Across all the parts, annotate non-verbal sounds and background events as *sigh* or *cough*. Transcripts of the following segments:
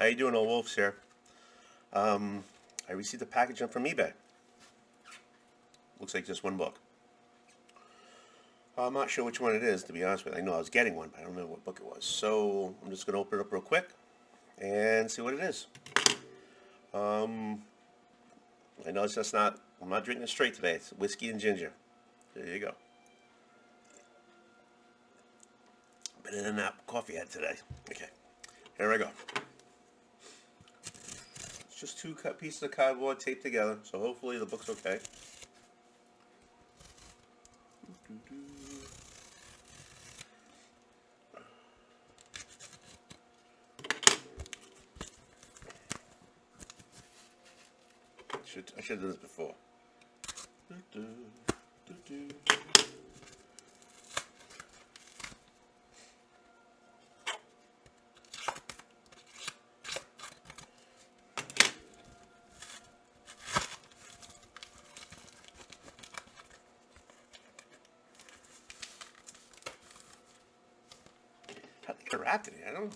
How you doing, Oldwolf's here? Um, I received a package from eBay. Looks like just one book. I'm not sure which one it is, to be honest with you. I know I was getting one, but I don't remember what book it was. So I'm just going to open it up real quick and see what it is. Um, I know it's just not, I'm not drinking it straight today. It's whiskey and ginger. There you go. Better than that coffee had today. Okay, here I go. Just two cut pieces of cardboard taped together, so hopefully the book's okay. Should I should have done this before. They could it? I don't.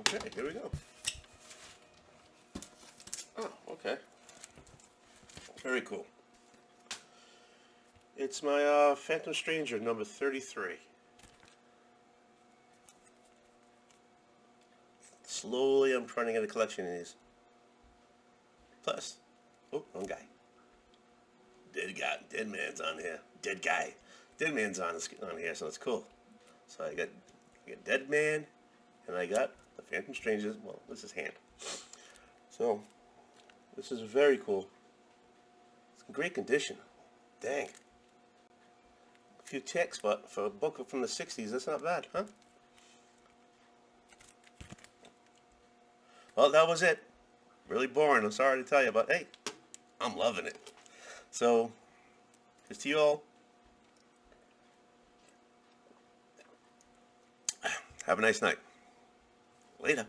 Okay, here we go. Oh, okay. Very cool. It's my uh, Phantom Stranger number 33. Slowly I'm trying to get a collection of these. Plus, oh, wrong guy. Guy, Deadman's on here. Dead guy. Deadman's on, on here, so it's cool. So I got, I got Deadman, and I got the Phantom Strangers. Well, this is hand. So, this is very cool. It's in great condition. Dang. A few ticks, but for a book from the 60s, that's not bad, huh? Well, that was it. Really boring, I'm sorry to tell you, but hey, I'm loving it. So, all, *sighs* have a nice night. Later.